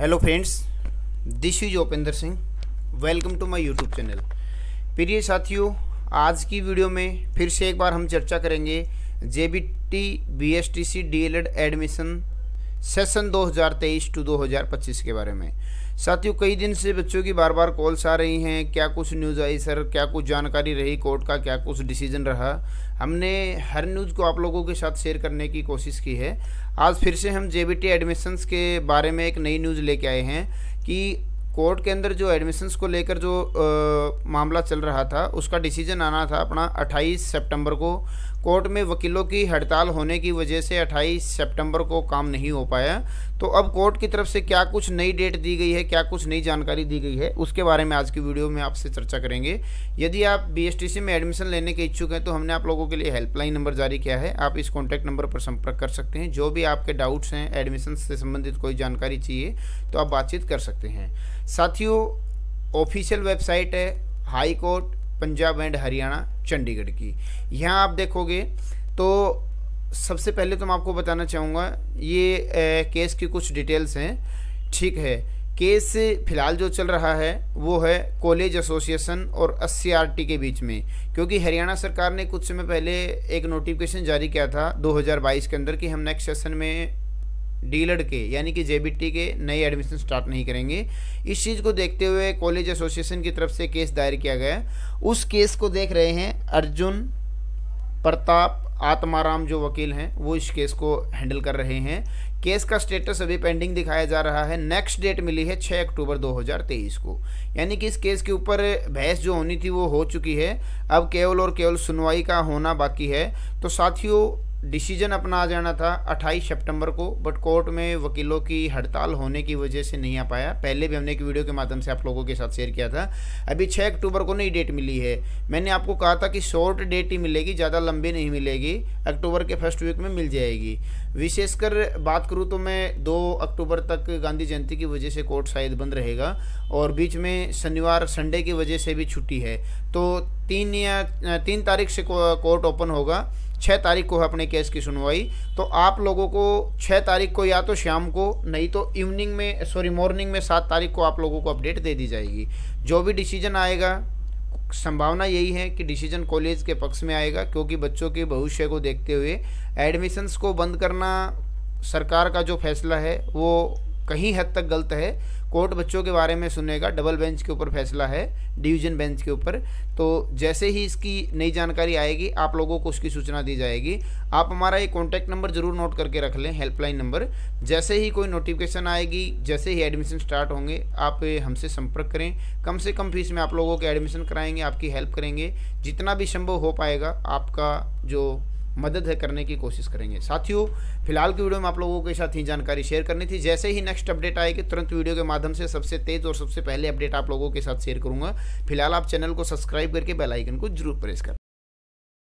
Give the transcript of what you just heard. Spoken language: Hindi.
Hello friends this is Upendra Singh welcome to my YouTube channel प्रिय साथियों, आज की वीडियो में फिर से एक बार हम चर्चा करेंगे J B T B S T C D El Ed admission session 2023 to 2025 के बारे में। साथियों, कई दिन से बच्चों की बार बार कॉल्स आ रही हैं। क्या कुछ न्यूज़ आई सर? क्या कुछ जानकारी रही कोर्ट का? क्या कुछ डिसीज़न रहा? हमने हर न्यूज़ को आप लोगों के साथ शेयर करने की कोशिश की है। आज फिर से हम जेबीटी एडमिशंस के बारे में एक नई न्यूज़ लेके आए हैं कि कोर्ट के अंदर जो एडमिशन्स को लेकर जो आ, मामला चल रहा था उसका डिसीज़न आना था अपना 28 सितंबर को। कोर्ट में वकीलों की हड़ताल होने की वजह से 28 सितंबर को काम नहीं हो पाया। तो अब कोर्ट की तरफ़ से क्या कुछ नई डेट दी गई है क्या कुछ नई जानकारी दी गई है उसके बारे में आज की वीडियो में आपसे चर्चा करेंगे। यदि आप बीएसटीसी में एडमिशन लेने के इच्छुक हैं तो हमने आप लोगों के लिए हेल्पलाइन नंबर जारी किया है। आप इस कॉन्टैक्ट नंबर पर संपर्क कर सकते हैं। जो भी आपके डाउट्स हैं एडमिशन से संबंधित कोई जानकारी चाहिए तो आप बातचीत कर सकते हैं। साथियों ऑफिशियल वेबसाइट है high court Punjab and Haryana Chandigarh की। यहाँ आप देखोगे तो सबसे पहले तो मैं आपको बताना चाहूँगा ये ए, केस की कुछ डिटेल्स हैं। ठीक है केस फ़िलहाल जो चल रहा है वो है कॉलेज एसोसिएशन और एससीआरटी के बीच में। क्योंकि हरियाणा सरकार ने कुछ समय पहले एक नोटिफिकेशन जारी किया था 2022 के अंदर कि हम नेक्स्ट सेशन में डीलर के, यानी कि जेबीटी के नए एडमिशन स्टार्ट नहीं करेंगे। इस चीज़ को देखते हुए कॉलेज एसोसिएशन की तरफ़ से केस दायर किया गया उस केस को देख रहे हैं अर्जुन, प्रताप, आत्माराम जो वकील हैं, वो इस केस को हैंडल कर रहे हैं। केस का स्टेटस अभी पेंडिंग दिखाया जा रहा है। नेक्स्ट डेट मिली है 6 अक्टूबर 2023 को। यानी कि इस केस के ऊपर बहस जो होनी थी वो हो चुकी है। अब केवल और केवल सुनवाई का होना बाकी है। तो साथियों डिसीज़न अपना आ जाना था 28 सितंबर को बट कोर्ट में वकीलों की हड़ताल होने की वजह से नहीं आ पाया। पहले भी हमने एक वीडियो के माध्यम से आप लोगों के साथ शेयर किया था। अभी 6 अक्टूबर को नई डेट मिली है। मैंने आपको कहा था कि शॉर्ट डेट ही मिलेगी, ज़्यादा लंबी नहीं मिलेगी। अक्टूबर के फ़र्स्ट वीक में मिल जाएगी। विशेषकर बात करूँ तो मैं दो अक्टूबर तक गांधी जयंती की वजह से कोर्ट शायद बंद रहेगा और बीच में शनिवार, संडे की वजह से भी छुट्टी है। तो तीन या, तीन तारीख से कोर्ट ओपन होगा। छः तारीख को है अपने केस की सुनवाई तो आप लोगों को छः तारीख को या तो शाम को, नहीं तो इवनिंग में सॉरी मॉर्निंग में सात तारीख को आप लोगों को अपडेट दे दी जाएगी। जो भी डिसीज़न आएगा, संभावना यही है कि डिसीज़न कॉलेज के पक्ष में आएगा, क्योंकि बच्चों के भविष्य को देखते हुए एडमिशन्स को बंद करना सरकार का जो फैसला है, वो कहीं हद तक गलत है। कोर्ट बच्चों के बारे में सुनेगा, डबल बेंच के ऊपर फैसला है, डिवीज़न बेंच के ऊपर। तो जैसे ही इसकी नई जानकारी आएगी, आप लोगों को उसकी सूचना दी जाएगी। आप हमारा ये कॉन्टैक्ट नंबर ज़रूर नोट करके रख लें हेल्पलाइन नंबर जैसे ही कोई नोटिफिकेशन आएगी, जैसे ही एडमिशन स्टार्ट होंगे, आप हमसे संपर्क करें। कम से कम फ़ीस में आप लोगों के एडमिशन कराएँगे, आपकी हेल्प करेंगे। जितना भी संभव हो पाएगा, आपका जो मदद है करने की कोशिश करेंगे। साथियों, फ़िलहाल की वीडियो में आप लोगों के साथ ही जानकारी शेयर करनी थी। जैसे ही नेक्स्ट अपडेट आएगी, तुरंत वीडियो के माध्यम से सबसे तेज और सबसे पहले अपडेट आप लोगों के साथ शेयर करूँगा। फ़िलहाल आप चैनल को सब्सक्राइब करके बेलाइकन को ज़रूर प्रेस कर।